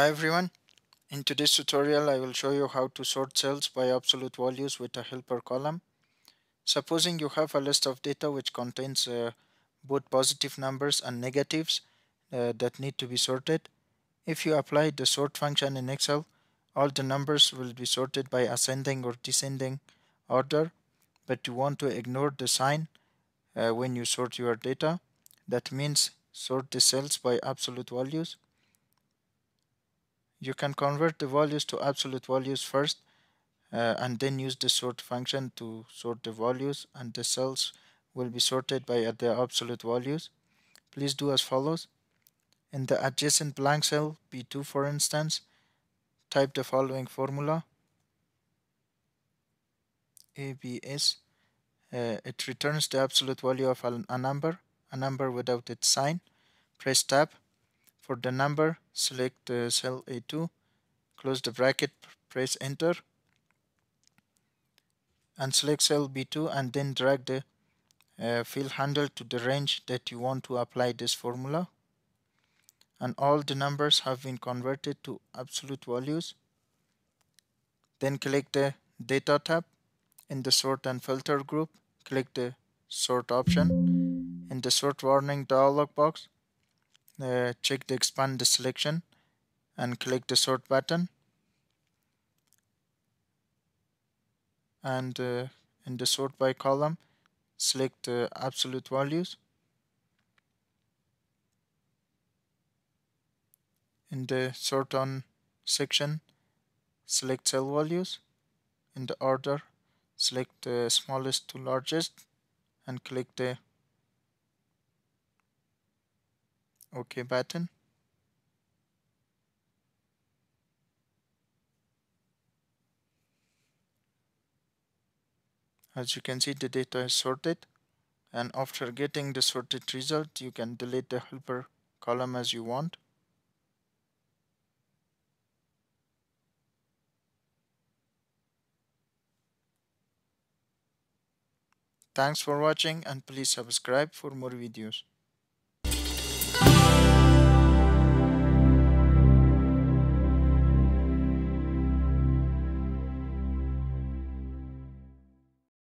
everyone. In today's tutorial, I will show you how to sort cells by absolute values with a helper column. Supposing you have a list of data which contains uh, both positive numbers and negatives uh, that need to be sorted. If you apply the sort function in Excel, all the numbers will be sorted by ascending or descending order, but you want to ignore the sign uh, when you sort your data. That means sort the cells by absolute values. You can convert the values to absolute values first uh, and then use the sort function to sort the values and the cells will be sorted by their absolute values. Please do as follows. In the adjacent blank cell B2 for instance, type the following formula ABS. Uh, it returns the absolute value of a number, a number without its sign. Press tab for the number, select uh, cell A2, close the bracket, press enter and select cell B2 and then drag the uh, fill handle to the range that you want to apply this formula. And all the numbers have been converted to absolute values. Then click the data tab in the sort and filter group. Click the sort option in the sort warning dialog box uh, check the expand the selection and click the sort button. And uh, in the sort by column select the absolute values. In the sort on section select cell values. In the order select the smallest to largest and click the OK button. As you can see the data is sorted and after getting the sorted result you can delete the helper column as you want. Thanks for watching and please subscribe for more videos.